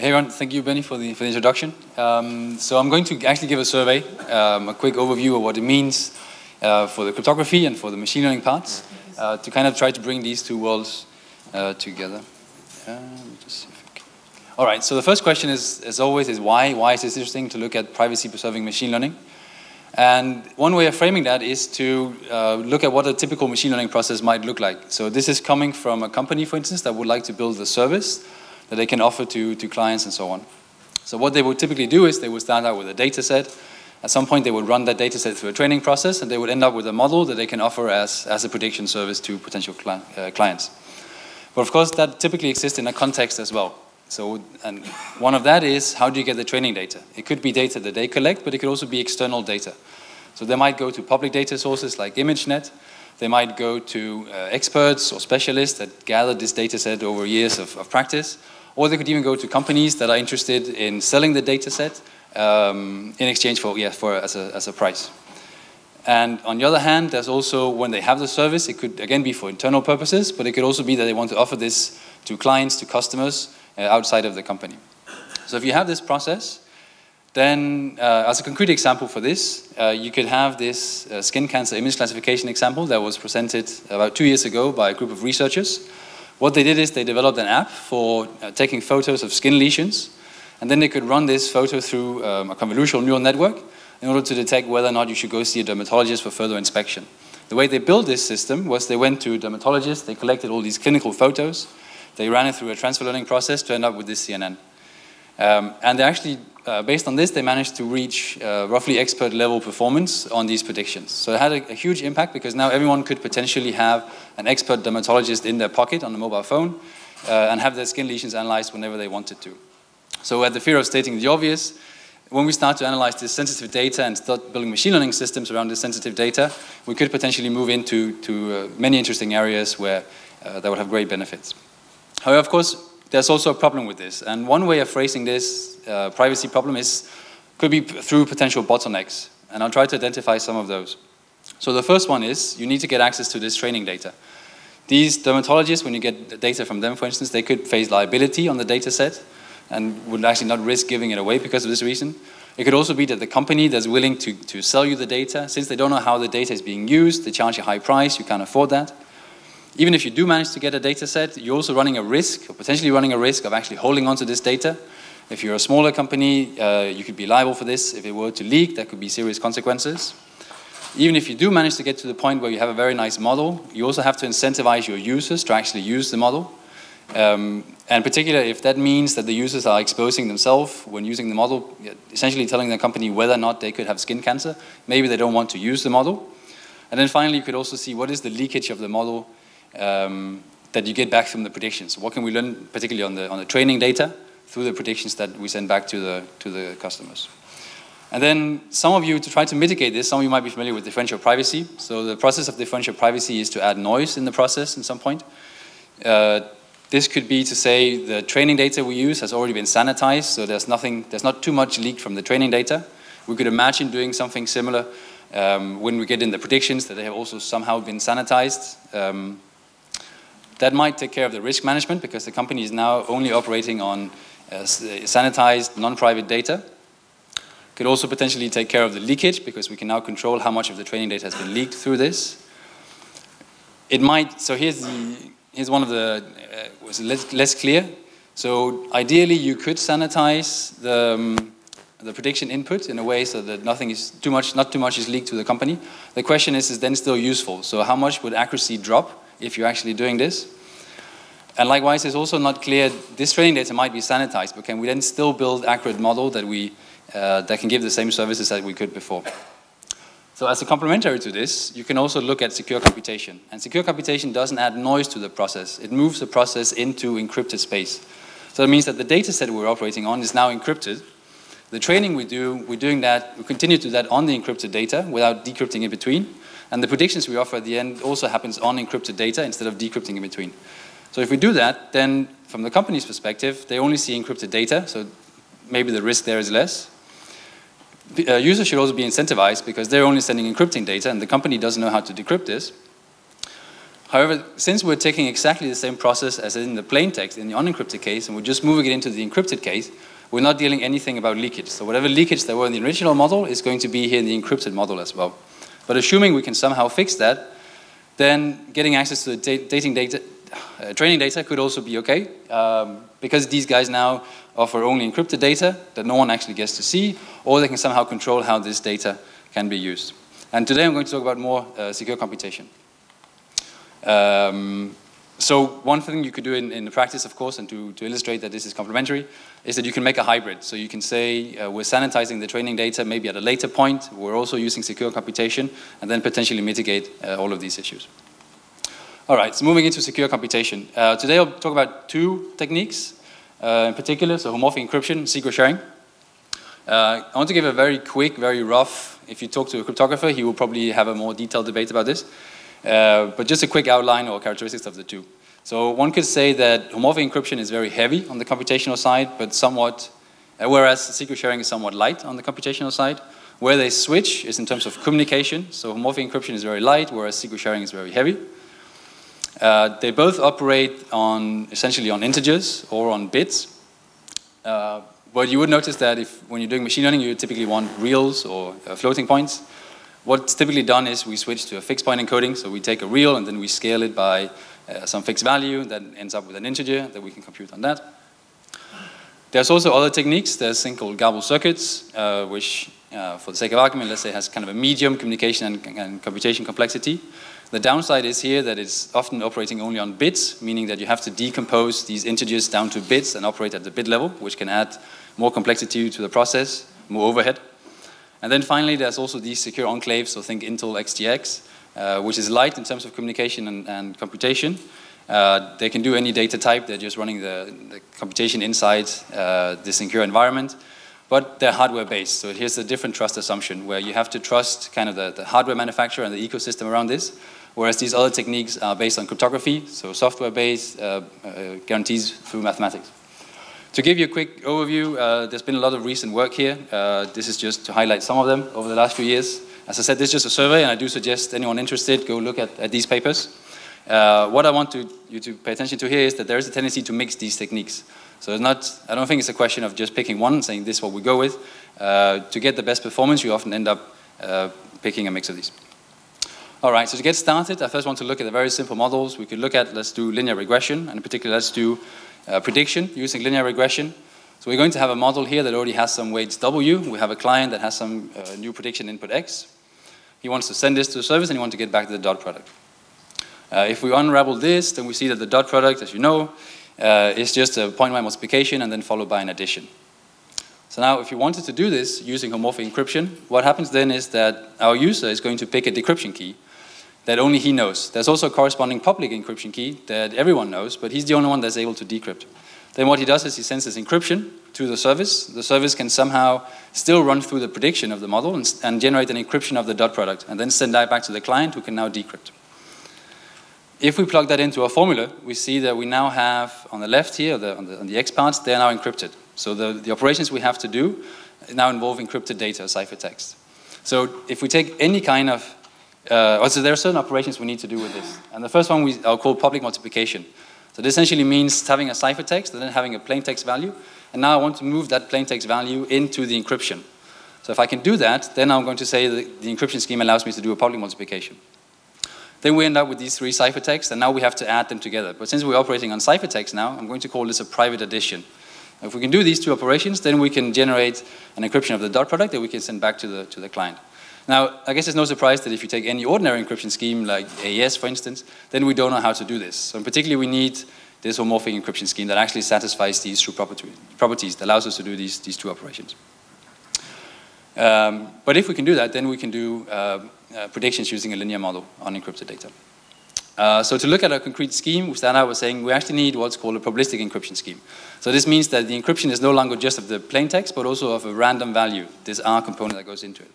Hey everyone, thank you Benny for the, for the introduction. Um, so I'm going to actually give a survey, um, a quick overview of what it means uh, for the cryptography and for the machine learning parts, uh, to kind of try to bring these two worlds uh, together. All right, so the first question is, as always, is why? Why is this interesting to look at privacy-preserving machine learning? And one way of framing that is to uh, look at what a typical machine learning process might look like. So this is coming from a company, for instance, that would like to build a service that they can offer to, to clients and so on. So what they would typically do is they would start out with a data set. At some point, they would run that data set through a training process, and they would end up with a model that they can offer as, as a prediction service to potential uh, clients. But of course, that typically exists in a context as well. So, and one of that is how do you get the training data? It could be data that they collect, but it could also be external data. So they might go to public data sources like ImageNet. They might go to uh, experts or specialists that gather this data set over years of, of practice. Or they could even go to companies that are interested in selling the data set um, in exchange for, yeah, for as a, as a price. And on the other hand, there's also when they have the service, it could again be for internal purposes, but it could also be that they want to offer this to clients, to customers uh, outside of the company. So if you have this process, then uh, as a concrete example for this, uh, you could have this uh, skin cancer image classification example that was presented about two years ago by a group of researchers. What they did is they developed an app for uh, taking photos of skin lesions, and then they could run this photo through um, a convolutional neural network in order to detect whether or not you should go see a dermatologist for further inspection. The way they built this system was they went to dermatologists, they collected all these clinical photos, they ran it through a transfer learning process to end up with this CNN. Um, and they actually, uh, based on this, they managed to reach uh, roughly expert level performance on these predictions. So it had a, a, huge impact because now everyone could potentially have an expert dermatologist in their pocket on a mobile phone uh, and have their skin lesions analyzed whenever they wanted to. So at the fear of stating the obvious, when we start to analyze this sensitive data and start building machine learning systems around this sensitive data, we could potentially move into to, uh, many interesting areas where uh, that would have great benefits. However, of course, there's also a problem with this. And one way of phrasing this uh, privacy problem is could be through potential bottlenecks. And I'll try to identify some of those. So the first one is you need to get access to this training data. These dermatologists, when you get the data from them, for instance, they could face liability on the data set and would actually not risk giving it away because of this reason. It could also be that the company that's willing to, to sell you the data, since they don't know how the data is being used, they charge a high price, you can't afford that even if you do manage to get a data set, you're also running a risk, or potentially running a risk of actually holding onto this data. If you're a smaller company, uh, you could be liable for this. If it were to leak, that could be serious consequences. Even if you do manage to get to the point where you have a very nice model, you also have to incentivize your users to actually use the model. Um, and particularly if that means that the users are exposing themselves when using the model, essentially telling the company whether or not they could have skin cancer. Maybe they don't want to use the model. And then finally, you could also see what is the leakage of the model um, that you get back from the predictions. What can we learn, particularly on the, on the training data, through the predictions that we send back to the, to the customers. And then some of you, to try to mitigate this, some of you might be familiar with differential privacy. So the process of differential privacy is to add noise in the process at some point. Uh, this could be to say the training data we use has already been sanitized, so there's nothing, there's not too much leaked from the training data. We could imagine doing something similar um, when we get in the predictions that they have also somehow been sanitized. Um, that might take care of the risk management because the company is now only operating on uh, sanitized, non-private data. Could also potentially take care of the leakage because we can now control how much of the training data has been leaked through this. It might, so here's, the, here's one of the, uh, was less, less clear. So ideally you could sanitize the, um, the prediction input in a way so that nothing is too much, not too much is leaked to the company. The question is, is then still useful? So how much would accuracy drop if you're actually doing this. And likewise, it's also not clear, this training data might be sanitized, but can we then still build accurate model that, we, uh, that can give the same services that we could before? So as a complementary to this, you can also look at secure computation. And secure computation doesn't add noise to the process. It moves the process into encrypted space. So that means that the data set we're operating on is now encrypted. The training we do, we're doing that, we continue to do that on the encrypted data without decrypting in between. And the predictions we offer at the end also happens on encrypted data instead of decrypting in between. So if we do that, then from the company's perspective, they only see encrypted data, so maybe the risk there is less. Uh, users should also be incentivized because they're only sending encrypting data and the company doesn't know how to decrypt this. However, since we're taking exactly the same process as in the plain text, in the unencrypted case, and we're just moving it into the encrypted case, we're not dealing anything about leakage. So whatever leakage there were in the original model is going to be here in the encrypted model as well. But assuming we can somehow fix that, then getting access to the dating data, uh, training data could also be okay, um, because these guys now offer only encrypted data that no one actually gets to see, or they can somehow control how this data can be used. And today I'm going to talk about more uh, secure computation. Um, so one thing you could do in, in practice, of course, and to, to illustrate that this is complementary, is that you can make a hybrid. So you can say uh, we're sanitizing the training data maybe at a later point. We're also using secure computation, and then potentially mitigate uh, all of these issues. All right, so moving into secure computation. Uh, today I'll talk about two techniques uh, in particular, so homomorphic encryption, secret sharing. Uh, I want to give a very quick, very rough, if you talk to a cryptographer, he will probably have a more detailed debate about this. Uh, but just a quick outline or characteristics of the two. So one could say that homomorphic encryption is very heavy on the computational side, but somewhat, uh, whereas secret sharing is somewhat light on the computational side. Where they switch is in terms of communication. So homomorphic encryption is very light, whereas secret sharing is very heavy. Uh, they both operate on essentially on integers or on bits. Uh, but you would notice that if when you're doing machine learning, you typically want reals or floating points. What's typically done is we switch to a fixed point encoding. So we take a real and then we scale it by uh, some fixed value that ends up with an integer that we can compute on that. There's also other techniques. There's a thing called garbled circuits, uh, which, uh, for the sake of argument, let's say has kind of a medium communication and, and, computation complexity. The downside is here that it's often operating only on bits, meaning that you have to decompose these integers down to bits and operate at the bit level, which can add more complexity to the process, more overhead. And then finally, there's also these secure enclaves, so think Intel SGX, uh, which is light in terms of communication and, and computation. Uh, they can do any data type, they're just running the, the computation inside uh, the secure environment, but they're hardware based. So here's a different trust assumption where you have to trust kind of the, the hardware manufacturer and the ecosystem around this, whereas these other techniques are based on cryptography, so software based, uh, uh, guarantees through mathematics. To give you a quick overview, uh, there's been a lot of recent work here. Uh, this is just to highlight some of them over the last few years. As I said, this is just a survey, and I do suggest anyone interested go look at, at these papers. Uh, what I want to, you to pay attention to here is that there is a tendency to mix these techniques. So it's not, I don't think it's a question of just picking one and saying this is what we go with. Uh, to get the best performance, you often end up uh, picking a mix of these. All right, so to get started, I first want to look at the very simple models. We could look at, let's do linear regression, and in particular, let's do uh, prediction using linear regression. So we're going to have a model here that already has some weights W. We have a client that has some uh, new prediction input X. He wants to send this to the service and he wants to get back to the dot product. Uh, if we unravel this, then we see that the dot product, as you know, uh, is just a point-wide multiplication and then followed by an addition. So now if you wanted to do this using homomorphic encryption, what happens then is that our user is going to pick a decryption key that only he knows. There's also a corresponding public encryption key that everyone knows, but he's the only one that's able to decrypt. Then what he does is he sends this encryption to the service. The service can somehow still run through the prediction of the model and, and generate an encryption of the dot product, and then send that back to the client who can now decrypt. If we plug that into a formula, we see that we now have on the left here, the, on, the, on the X parts, they're now encrypted. So the, the operations we have to do now involve encrypted data, ciphertext. So if we take any kind of uh, so there are certain operations we need to do with this. And the first one we, I'll call public multiplication. So this essentially means having a ciphertext and then having a plaintext value. And now I want to move that plaintext value into the encryption. So if I can do that, then I'm going to say that the encryption scheme allows me to do a public multiplication. Then we end up with these three ciphertexts, and now we have to add them together. But since we're operating on ciphertext now, I'm going to call this a private addition. If we can do these two operations, then we can generate an encryption of the dot product that we can send back to the, to the client. Now, I guess it's no surprise that if you take any ordinary encryption scheme, like AES, for instance, then we don't know how to do this. So in particular, we need this homomorphic encryption scheme that actually satisfies these two properties that allows us to do these, these two operations. Um, but if we can do that, then we can do uh, uh, predictions using a linear model on encrypted data. Uh, so to look at a concrete scheme, out with saying we actually need what's called a probabilistic encryption scheme. So this means that the encryption is no longer just of the plain text, but also of a random value, this R component that goes into it.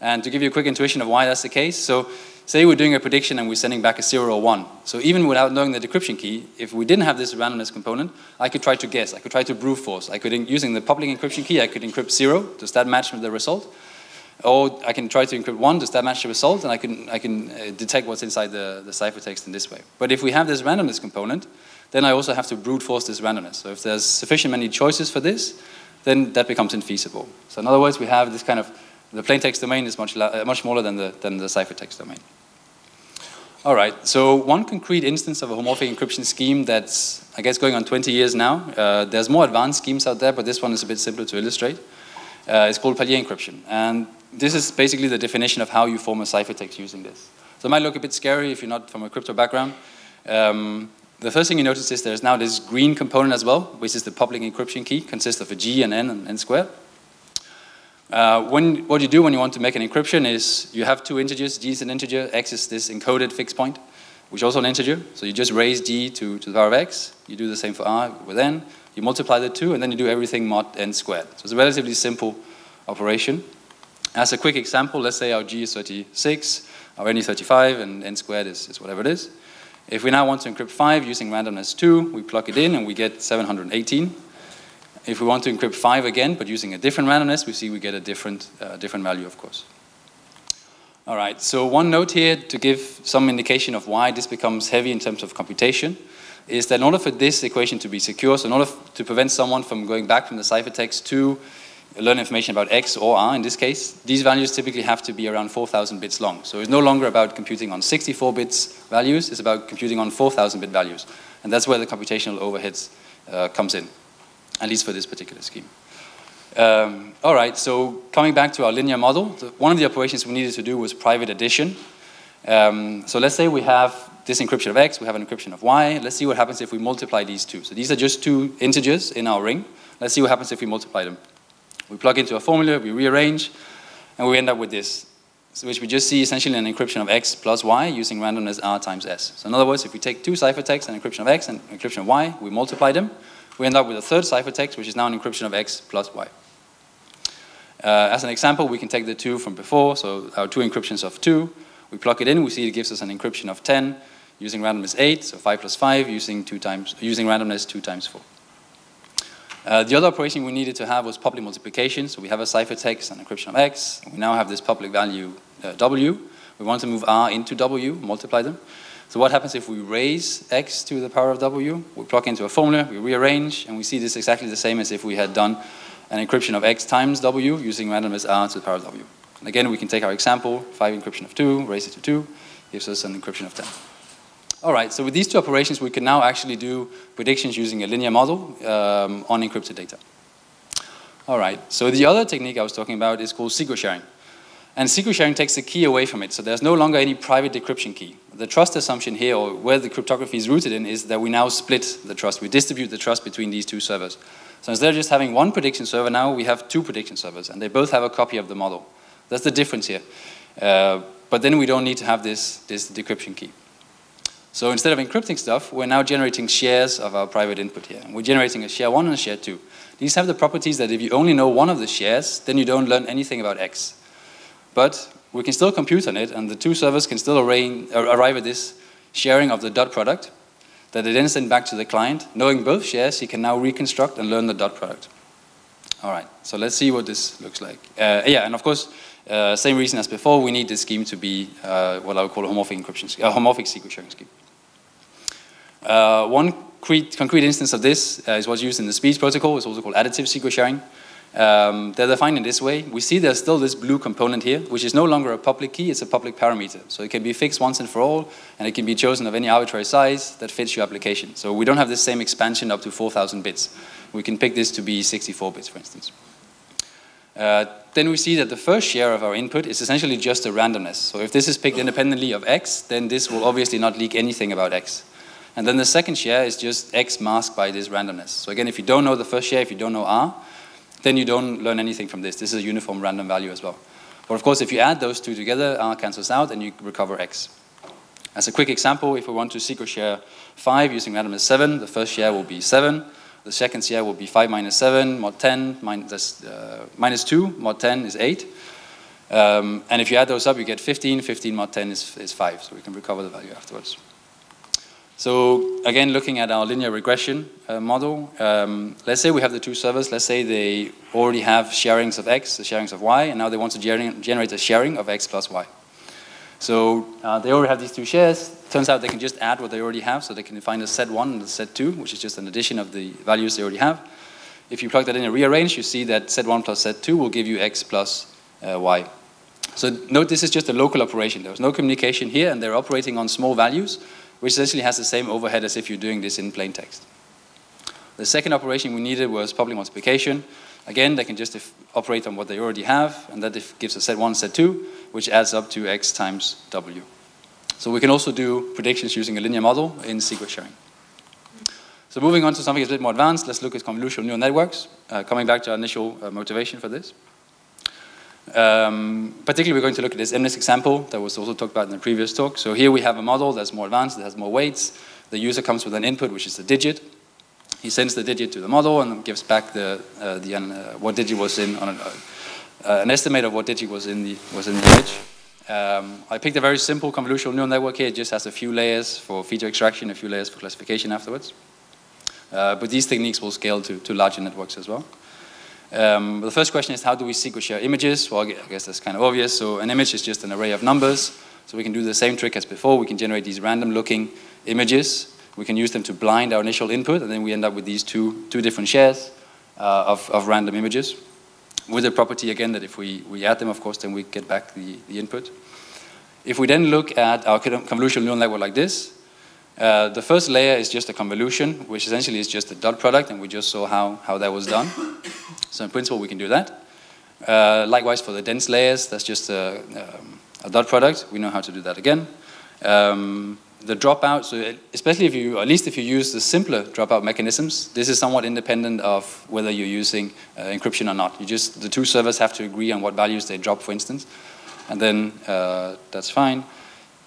And to give you a quick intuition of why that's the case, so say we're doing a prediction and we're sending back a 0 or 1. So even without knowing the decryption key, if we didn't have this randomness component, I could try to guess. I could try to brute force. I could, using the public encryption key, I could encrypt 0. Does that match with the result? Or I can try to encrypt one, does that match the result? And I can, I can uh, detect what's inside the, the ciphertext in this way. But if we have this randomness component, then I also have to brute force this randomness. So if there's sufficient many choices for this, then that becomes infeasible. So in other words, we have this kind of, the plain text domain is much, uh, much smaller than the, than the ciphertext domain. All right, so one concrete instance of a homomorphic encryption scheme that's, I guess, going on 20 years now. Uh, there's more advanced schemes out there, but this one is a bit simpler to illustrate. Uh, it's called Paillier encryption. And this is basically the definition of how you form a ciphertext using this. So it might look a bit scary if you're not from a crypto background. Um, the first thing you notice is there's now this green component as well, which is the public encryption key, consists of a G and N and N squared. Uh, when, what you do when you want to make an encryption is you have two integers, G is an integer, X is this encoded fixed point, which is also an integer. So you just raise G to, to the power of X. You do the same for R with N. You multiply the two, and then you do everything mod N squared. So it's a relatively simple operation. As a quick example, let's say our G is 36, our N is 35, and N squared is, is whatever it is. If we now want to encrypt 5 using randomness 2, we plug it in and we get 718. If we want to encrypt 5 again, but using a different randomness, we see we get a different, uh, different value, of course. All right, so one note here to give some indication of why this becomes heavy in terms of computation is that in order for this equation to be secure, so in order to prevent someone from going back from the ciphertext to learn information about X or R in this case, these values typically have to be around 4,000 bits long. So it's no longer about computing on 64 bits values, it's about computing on 4,000 bit values. And that's where the computational overheads uh, comes in, at least for this particular scheme. Um, all right, so coming back to our linear model, one of the operations we needed to do was private addition. Um, so let's say we have this encryption of X, we have an encryption of Y. Let's see what happens if we multiply these two. So these are just two integers in our ring. Let's see what happens if we multiply them. We plug into a formula, we rearrange, and we end up with this, which we just see essentially an encryption of x plus y using randomness r times s. So in other words, if we take two ciphertexts, an encryption of x and an encryption of y, we multiply them, we end up with a third ciphertext, which is now an encryption of x plus y. Uh, as an example, we can take the two from before, so our two encryptions of 2, we plug it in, we see it gives us an encryption of 10 using randomness 8, so 5 plus 5 using, two times, using randomness 2 times 4. Uh, the other operation we needed to have was public multiplication. So we have a ciphertext and encryption of x. We now have this public value uh, w. We want to move r into w, multiply them. So what happens if we raise x to the power of w? We plug into a formula, we rearrange, and we see this exactly the same as if we had done an encryption of x times w using randomness r to the power of w. And again, we can take our example, 5 encryption of 2, raise it to 2, gives us an encryption of 10. All right, so with these two operations, we can now actually do predictions using a linear model um, on encrypted data. All right, so the other technique I was talking about is called secret sharing. And secret sharing takes the key away from it, so there's no longer any private decryption key. The trust assumption here, or where the cryptography is rooted in, is that we now split the trust. We distribute the trust between these two servers. So instead of just having one prediction server, now we have two prediction servers, and they both have a copy of the model. That's the difference here. Uh, but then we don't need to have this, this decryption key. So instead of encrypting stuff, we're now generating shares of our private input here. We're generating a share 1 and a share 2. These have the properties that if you only know one of the shares, then you don't learn anything about X. But we can still compute on it, and the two servers can still arraign, arrive at this sharing of the dot product that they then send back to the client. Knowing both shares, he can now reconstruct and learn the dot product. All right, so let's see what this looks like. Uh, yeah, and of course, uh, same reason as before, we need this scheme to be uh, what I would call a homomorphic encryption, a homomorphic secret sharing scheme. Uh, one concrete, instance of this uh, is what's used in the SPDZ protocol. It's also called additive secret sharing. Um, they're defined in this way. We see there's still this blue component here, which is no longer a public key, it's a public parameter. So it can be fixed once and for all, and it can be chosen of any arbitrary size that fits your application. So we don't have the same expansion up to 4,000 bits. We can pick this to be 64 bits, for instance. Uh, then we see that the first share of our input is essentially just a randomness. So if this is picked independently of x, then this will obviously not leak anything about x. And then the second share is just x masked by this randomness. So again, if you don't know the first share, if you don't know r, then you don't learn anything from this. This is a uniform random value as well. But of course, if you add those two together, r cancels out and you recover x. As a quick example, if we want to secret share 5 using randomness 7, the first share will be 7. The second share will be 5 minus 7, mod 10, minus, uh, minus 2, mod 10 is 8. Um, and if you add those up, you get 15. 15 mod 10 is, is 5, so we can recover the value afterwards. So again, looking at our linear regression uh, model, um, let's say we have the two servers. Let's say they already have sharings of x, the sharings of y, and now they want to gener generate a sharing of x plus y. So uh, they already have these two shares. Turns out they can just add what they already have, so they can define a set 1 and a set 2, which is just an addition of the values they already have. If you plug that in and rearrange, you see that set 1 plus set 2 will give you x plus uh, y. So note this is just a local operation. There's no communication here, and they're operating on small values which essentially has the same overhead as if you're doing this in plain text. The second operation we needed was public multiplication. Again, they can just operate on what they already have, and that gives a set 1, set 2, which adds up to x times w. So we can also do predictions using a linear model in secret sharing. So moving on to something a bit more advanced, let's look at convolutional neural networks, uh, coming back to our initial uh, motivation for this. Um, particularly, we're going to look at this MNIST example that was also talked about in the previous talk. So here we have a model that's more advanced, that has more weights. The user comes with an input, which is a digit. He sends the digit to the model and gives back the, uh, the uh, what digit was in, on an, uh, an estimate of what digit was in the, was in the image. Um, I picked a very simple convolutional neural network here. It just has a few layers for feature extraction, a few layers for classification afterwards. Uh, but these techniques will scale to, to larger networks as well. Um, the first question is how do we secret share images? Well, I guess that's kind of obvious. So an image is just an array of numbers. So we can do the same trick as before. We can generate these random looking images. We can use them to blind our initial input, and then we end up with these two, two different shares uh, of, of random images. With the property, again, that if we, we add them, of course, then we get back the, the input. If we then look at our convolutional neural network like this, uh, the first layer is just a convolution, which essentially is just a dot product, and we just saw how, how that was done. So in principle, we can do that. Uh, likewise, for the dense layers, that's just a, um, a, dot product. We know how to do that again. Um, the dropout, so especially if you, at least if you use the simpler dropout mechanisms, this is somewhat independent of whether you're using uh, encryption or not. You just, the two servers have to agree on what values they drop, for instance, and then uh, that's fine.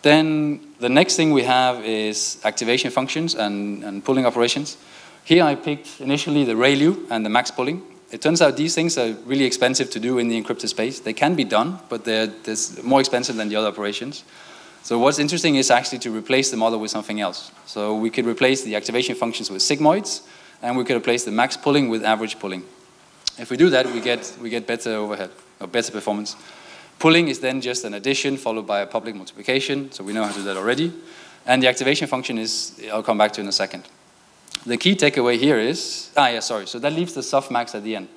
Then the next thing we have is activation functions and, and pooling operations. Here I picked initially the ReLU and the max pooling. It turns out these things are really expensive to do in the encrypted space. They can be done, but they're, they're more expensive than the other operations. So what's interesting is actually to replace the model with something else. So we could replace the activation functions with sigmoids, and we could replace the max pooling with average pooling. If we do that, we get, we get better overhead, or better performance. Pooling is then just an addition followed by a public multiplication, so we know how to do that already. And the activation function is, I'll come back to in a second. The key takeaway here is, ah, yeah, sorry. So that leaves the softmax at the end.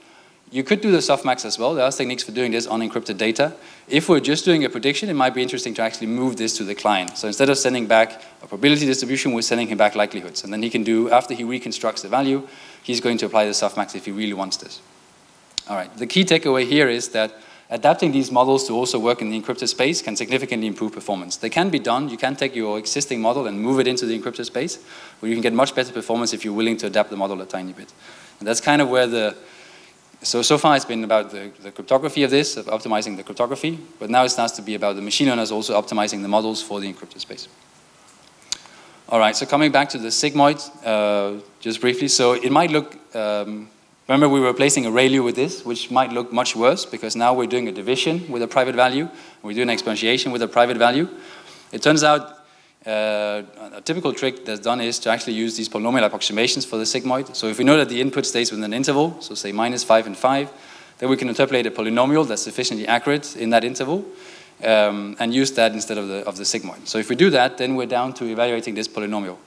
You could do the softmax as well. There are techniques for doing this on encrypted data. If we're just doing a prediction, it might be interesting to actually move this to the client. So instead of sending back a probability distribution, we're sending him back likelihoods. And then he can do, after he reconstructs the value, he's going to apply the softmax if he really wants this. All right, the key takeaway here is that adapting these models to also work in the encrypted space can significantly improve performance. They can be done. You can take your existing model and move it into the encrypted space, where you can get much better performance if you're willing to adapt the model a tiny bit. And that's kind of where the, so, so far it's been about the, the cryptography of this, of optimizing the cryptography, but now it starts to be about the machine learners also optimizing the models for the encrypted space. All right, so coming back to the sigmoid, uh, just briefly, so it might look um, Remember, we were replacing a ReLU with this, which might look much worse because now we're doing a division with a private value. We're doing exponentiation with a private value. It turns out uh, a typical trick that's done is to actually use these polynomial approximations for the sigmoid. So if we know that the input stays within an interval, so say minus 5 and 5, then we can interpolate a polynomial that's sufficiently accurate in that interval um, and use that instead of the, of the sigmoid. So if we do that, then we're down to evaluating this polynomial.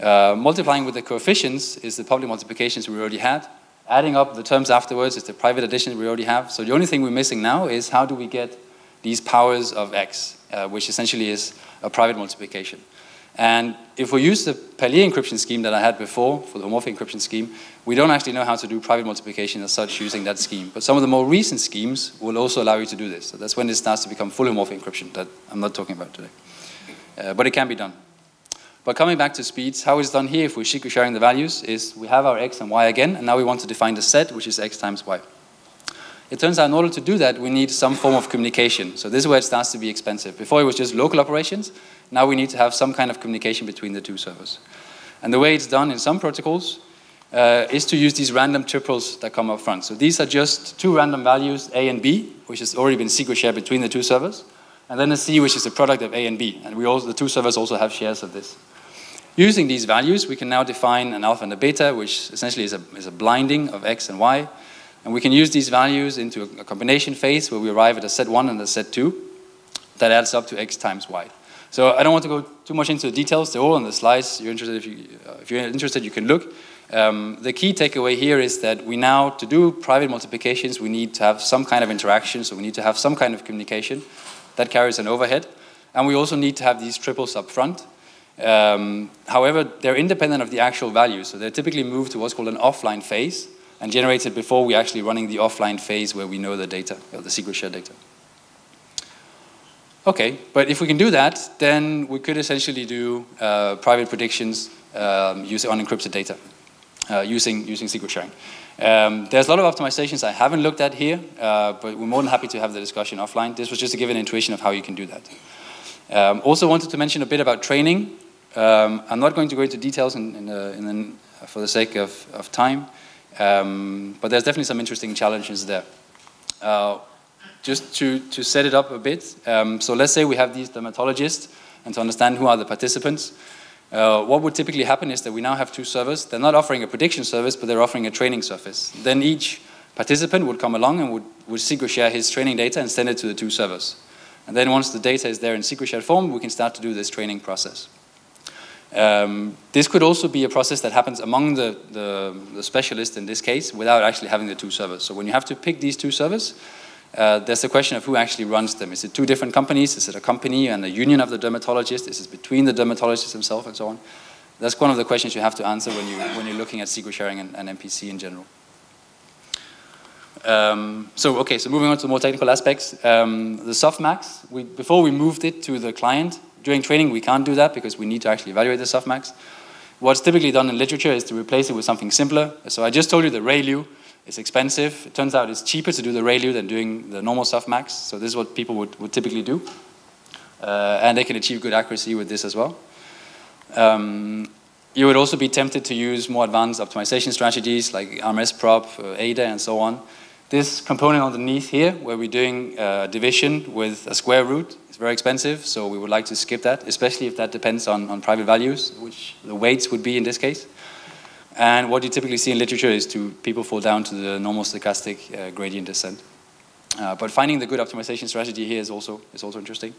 Uh, multiplying with the coefficients is the public multiplications we already had. Adding up the terms afterwards is the private addition we already have. So the only thing we're missing now is how do we get these powers of x, uh, which essentially is a private multiplication. And if we use the Paillier encryption scheme that I had before for the homomorphic encryption scheme, we don't actually know how to do private multiplication as such using that scheme. But some of the more recent schemes will also allow you to do this. So that's when it starts to become full homomorphic encryption that I'm not talking about today. Uh, but it can be done. But coming back to SPDZ, how it's done here, if we're secret sharing the values, is we have our x and y again, and now we want to define the set, which is x times y. It turns out in order to do that, we need some form of communication. So this is where it starts to be expensive. Before it was just local operations. Now we need to have some kind of communication between the two servers. And the way it's done in some protocols uh, is to use these random triples that come up front. So these are just two random values, A and B, which has already been secret shared between the two servers. And then a C, which is a product of A and B. And we also, the two servers also have shares of this. Using these values, we can now define an alpha and a beta, which essentially is a, is a blinding of x and y. And we can use these values into a, a combination phase where we arrive at a set 1 and a set 2 that adds up to x times y. So I don't want to go too much into the details. They're all on the slides. You're interested if, you, uh, if you're interested, you can look. Um, the key takeaway here is that we now, to do private multiplications, we need to have some kind of interaction, so we need to have some kind of communication. That carries an overhead. And we also need to have these triples up front. Um, however, they're independent of the actual value, so they're typically moved to what's called an offline phase and generated before we're actually running the offline phase where we know the data, the secret share data. Okay, but if we can do that, then we could essentially do uh, private predictions um, using unencrypted data uh, using, using secret sharing. Um, there's a lot of optimizations I haven't looked at here, uh, but we're more than happy to have the discussion offline. This was just to give an intuition of how you can do that. Um, also wanted to mention a bit about training. Um, I'm not going to go into details in, in, uh, in for the sake of, of time, um, but there's definitely some interesting challenges there. Uh, just to, to set it up a bit, um, so let's say we have these dermatologists, and to understand who are the participants, uh, what would typically happen is that we now have two servers. They're not offering a prediction service, but they're offering a training service. Then each participant would come along and would, would secret share his training data and send it to the two servers. And then once the data is there in secret shared form, we can start to do this training process. Um, this could also be a process that happens among the, the, the specialists in this case without actually having the two servers. So when you have to pick these two servers, uh, there's a question of who actually runs them. Is it two different companies? Is it a company and a union of the dermatologists? Is it between the dermatologist himself and so on? That's one of the questions you have to answer when, you, when you're looking at secret sharing and, and MPC in general. Um, so, okay, so moving on to the more technical aspects. Um, the softmax, we, before we moved it to the client, during training we can't do that because we need to actually evaluate the softmax. What's typically done in literature is to replace it with something simpler. So I just told you the ReLU is expensive. It turns out it's cheaper to do the ReLU than doing the normal softmax. So this is what people would, would typically do. Uh, and they can achieve good accuracy with this as well. Um, you would also be tempted to use more advanced optimization strategies like RMSProp, uh, ADA, and so on. This component underneath here, where we're doing uh, division with a square root, is very expensive, so we would like to skip that, especially if that depends on, on private values, which the weights would be in this case. And what you typically see in literature is to people fall down to the normal stochastic uh, gradient descent. Uh, but finding the good optimization strategy here is also, is also interesting.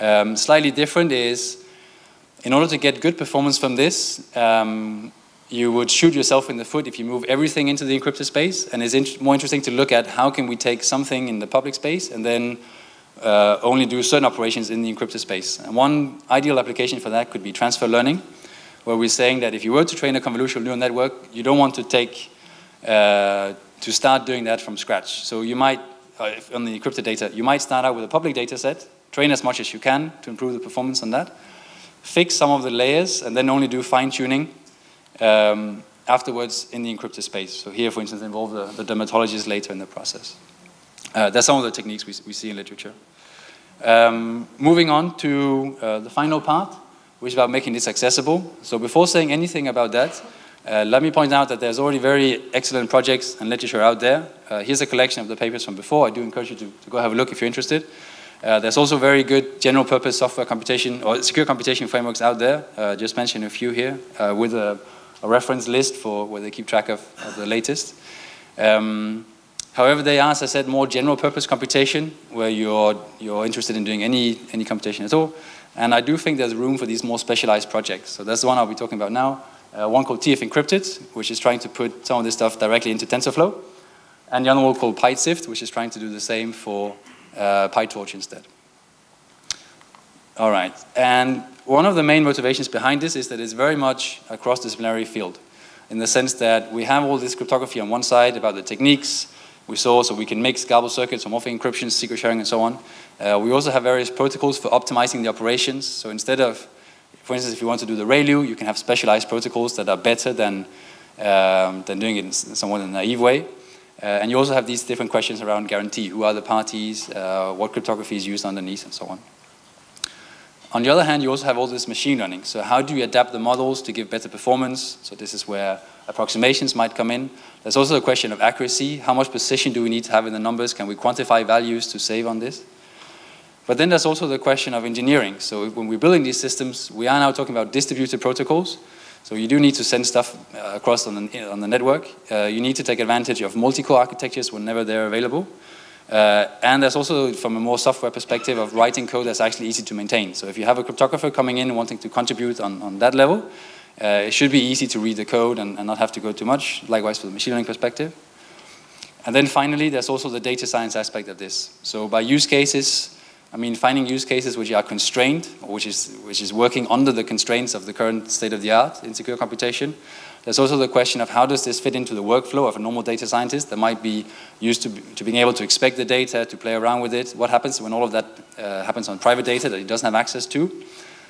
Um, slightly different is, in order to get good performance from this, um, you would shoot yourself in the foot if you move everything into the encrypted space. And it's more interesting to look at how can we take something in the public space and then uh, only do certain operations in the encrypted space. And one ideal application for that could be transfer learning where we're saying that if you were to train a convolutional neural network, you don't want to take, uh, to start doing that from scratch. So you might, uh, on the encrypted data, you might start out with a public data set, train as much as you can to improve the performance on that, fix some of the layers, and then only do fine tuning um, afterwards in the encrypted space. So here, for instance, involve the, the dermatologist later in the process. Uh, that's some of the techniques we, we see in literature. Um, moving on to uh, the final part, which is about making this accessible. So before saying anything about that, uh, let me point out that there's already very excellent projects and literature out there. Uh, here's a collection of the papers from before. I do encourage you to, to go have a look if you're interested. Uh, there's also very good general purpose software computation or secure computation frameworks out there. Uh, just mention a few here with a, a, reference list for where they keep track of, of the latest. Um, however, they are, as I said, more general purpose computation where you're, you're interested in doing any, any computation at all. And I do think there's room for these more specialized projects. So that's the one I'll be talking about now. Uh, one called TF Encrypted, which is trying to put some of this stuff directly into TensorFlow. And the other one called PySyft, which is trying to do the same for uh, PyTorch instead. All right. And one of the main motivations behind this is that it's very much a cross-disciplinary field in the sense that we have all this cryptography on one side about the techniques we saw, so we can make scalable circuits, homomorphic encryption, secret sharing, and so on. Uh, we also have various protocols for optimizing the operations. So instead of, for instance, if you want to do the ReLU, you can have specialized protocols that are better than, um, than doing it in somewhat a naive way. Uh, and you also have these different questions around guarantee. Who are the parties? Uh, what cryptography is used underneath, and so on. On the other hand, you also have all this machine learning. So how do you adapt the models to give better performance? So this is where approximations might come in. There's also a question of accuracy. How much precision do we need to have in the numbers? Can we quantify values to save on this? But then there's also the question of engineering. So when we're building these systems, we are now talking about distributed protocols. So you do need to send stuff uh, across on the, on the network. Uh, you need to take advantage of multi-core architectures whenever they're available. Uh, and there's also, from a more software perspective, of writing code that's actually easy to maintain. So if you have a cryptographer coming in wanting to contribute on, on that level, uh, it should be easy to read the code and, and, not have to go too much, likewise from the machine learning perspective. And then finally, there's also the data science aspect of this. So by use cases, I mean, finding use cases which are constrained, or which is, which is working under the constraints of the current state of the art in secure computation. There's also the question of how does this fit into the workflow of a normal data scientist that might be used to, to being able to expect the data, to play around with it. What happens when all of that uh, happens on private data that he doesn't have access to?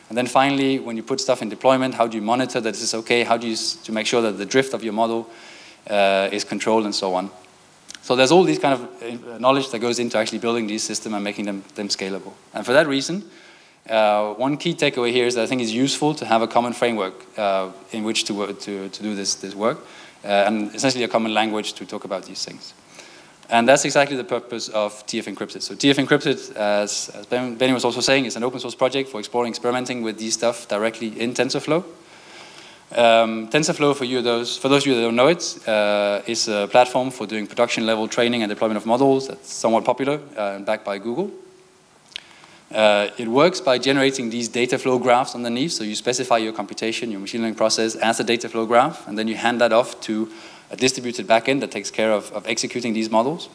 And then finally, when you put stuff in deployment, how do you monitor that this is okay? How do you to make sure that the drift of your model uh, is controlled and so on? So there's all these kind of uh, knowledge that goes into actually building these systems and making them, them scalable. And for that reason, uh, one key takeaway here is that I think it's useful to have a common framework uh, in which to, to, to do this, this work, uh, and essentially a common language to talk about these things. And that's exactly the purpose of TF Encrypted. So TF Encrypted, as, as Benny was also saying, is an open source project for exploring, experimenting with these stuff directly in TensorFlow. Um, TensorFlow, for you those for those of you that don't know it, uh, is a platform for doing production level training and deployment of models. That's somewhat popular uh, and backed by Google. Uh, it works by generating these data flow graphs underneath. So you specify your computation, your machine learning process as a data flow graph, and then you hand that off to a distributed backend that takes care of, of executing these models.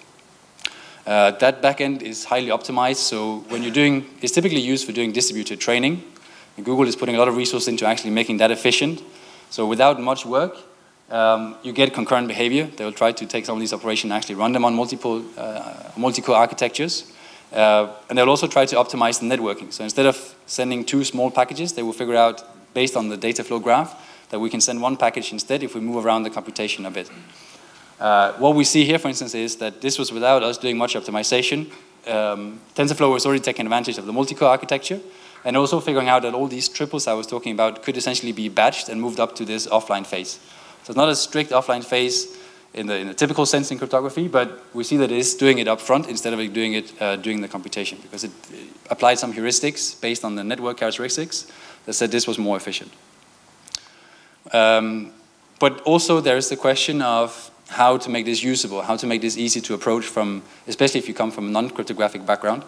Uh, that backend is highly optimized. So when you're doing, it's typically used for doing distributed training. And Google is putting a lot of resources into actually making that efficient. So without much work, um, you get concurrent behavior. They will try to take some of these operations and actually run them on multiple, uh, multi-core architectures. Uh, and they'll also try to optimize the networking. So instead of sending two small packages, they will figure out, based on the data flow graph, that we can send one package instead if we move around the computation a bit. Uh, what we see here, for instance, is that this was without us doing much optimization. Um, TensorFlow was already taking advantage of the multi-core architecture, and also figuring out that all these triples I was talking about could essentially be batched and moved up to this offline phase. So it's not a strict offline phase in the, in the typical sense in cryptography, but we see that it is doing it up front instead of doing it uh, during the computation because it, it applied some heuristics based on the network characteristics that said this was more efficient. Um, but also there is the question of how to make this usable, how to make this easy to approach from, especially if you come from a non-cryptographic background.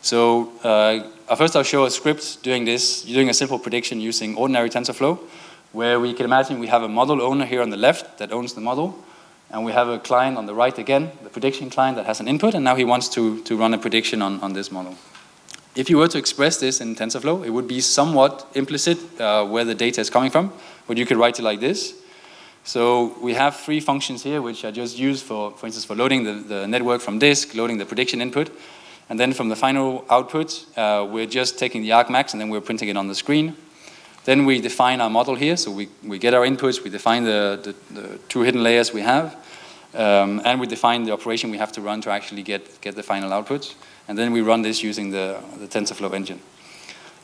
So uh, first I'll show a script doing this, doing a simple prediction using ordinary TensorFlow, where we can imagine we have a model owner here on the left that owns the model, and we have a client on the right again, the prediction client that has an input, and now he wants to, to run a prediction on, on this model. If you were to express this in TensorFlow, it would be somewhat implicit uh, where the data is coming from, but you could write it like this. So we have three functions here, which I just use for, for instance, for loading the, the network from disk, loading the prediction input, and then from the final output, uh, we're just taking the argmax and then we're printing it on the screen. Then we define our model here. So we, we get our inputs, we define the, the, the two hidden layers we have, um, and we define the operation we have to run to actually get, get the final output. And then we run this using the, the TensorFlow engine.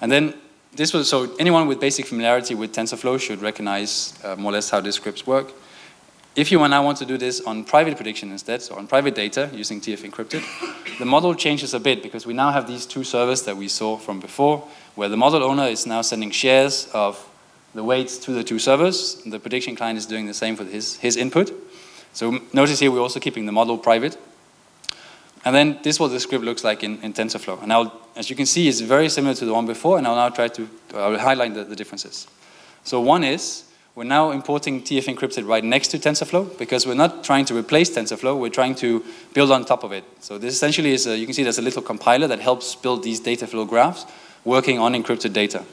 And then this was, so anyone with basic familiarity with TensorFlow should recognize uh, more or less how these scripts work. If you now want to do this on private prediction instead, so on private data using TF encrypted, the model changes a bit because we now have these two servers that we saw from before, where the model owner is now sending shares of the weights to the two servers. and The prediction client is doing the same for his, his input. So notice here we're also keeping the model private. And then this is what the script looks like in, in TensorFlow. And now, as you can see, it's very similar to the one before, and I'll now try to I'll highlight the, the differences. So one is we're now importing TF encrypted right next to TensorFlow because we're not trying to replace TensorFlow, we're trying to build on top of it. So this essentially is, a, you can see there's a little compiler that helps build these data flow graphs working on encrypted data.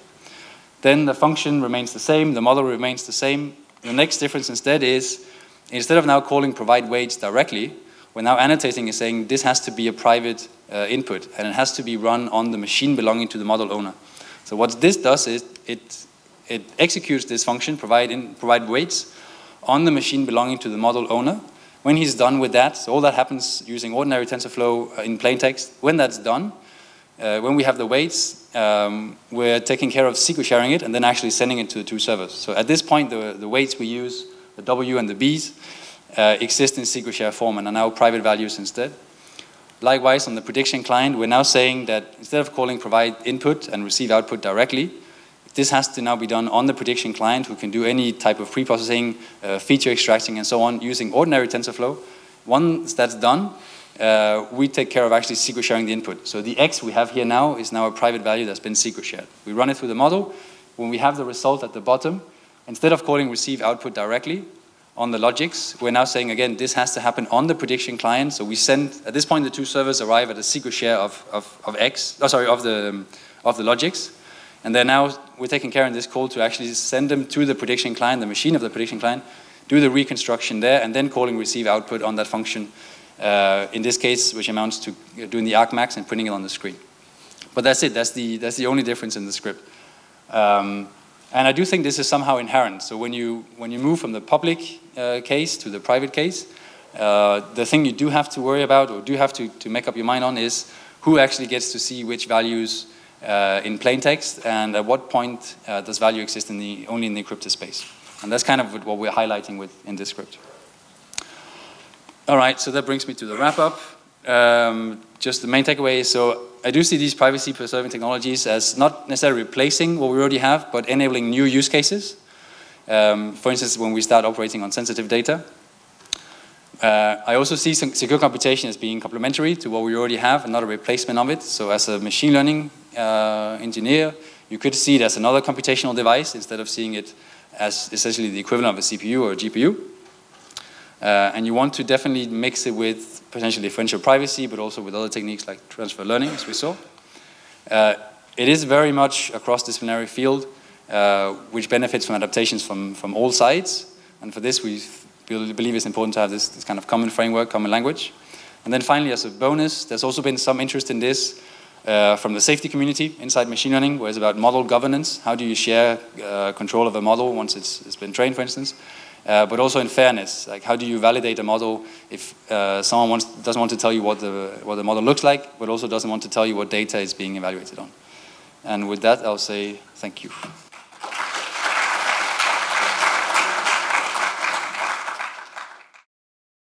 Then the function remains the same, the model remains the same. The next difference instead is, instead of now calling provide weights directly, we're now annotating and saying this has to be a private uh, input and it has to be run on the machine belonging to the model owner. So what this does is it it executes this function, provide, in, provide weights, on the machine belonging to the model owner. When he's done with that, so all that happens using ordinary TensorFlow in plain text. When that's done, uh, when we have the weights, um, we're taking care of secret sharing it and then actually sending it to the two servers. So at this point, the, the weights we use, the W and the Bs, uh, exist in secret share form and are now private values instead. Likewise, on the prediction client, we're now saying that instead of calling provide input and receive output directly, this has to now be done on the prediction client who can do any type of pre-processing, uh, feature extracting, and so on using ordinary TensorFlow. Once that's done, uh, we take care of actually secret sharing the input. So the X we have here now is now a private value that's been secret shared. We run it through the model. When we have the result at the bottom, instead of calling receive output directly, on the logits. We're now saying, again, this has to happen on the prediction client. So we send, at this point, the two servers arrive at a secret share of, of, of X, oh, sorry, of the, um, of the logits. And then now we're taking care in this call to actually send them to the prediction client, the machine of the prediction client, do the reconstruction there, and then calling receive output on that function, uh, in this case, which amounts to doing the argmax and putting it on the screen. But that's it. That's the, that's the only difference in the script. Um, and I do think this is somehow inherent. So when you, when you move from the public uh, case to the private case, uh, the thing you do have to worry about or do have to, to make up your mind on is who actually gets to see which values uh, in plain text and at what point uh, does value exist in the, only in the encrypted space. And that's kind of what we're highlighting with in this script. All right, so that brings me to the wrap up. Um, just the main takeaway. So I do see these privacy preserving technologies as not necessarily replacing what we already have, but enabling new use cases. Um, for instance, when we start operating on sensitive data. Uh, I also see secure computation as being complementary to what we already have and not a replacement of it. So as a machine learning uh, engineer, you could see it as another computational device instead of seeing it as essentially the equivalent of a CPU or a GPU. Uh, and you want to definitely mix it with potentially differential privacy, but also with other techniques like transfer learning, as we saw. Uh, it is very much a cross-disciplinary field, uh, which benefits from adaptations from, from all sides. And for this, we believe it's important to have this, this kind of common framework, common language. And then finally, as a bonus, there's also been some interest in this uh, from the safety community inside machine learning, where it's about model governance. How do you share uh, control of a model once it's, it's been trained, for instance? Uh, but also in fairness. Like, how do you validate a model if uh, someone wants, doesn't want to tell you what the, what the model looks like, but also doesn't want to tell you what data is being evaluated on? And with that, I'll say thank you.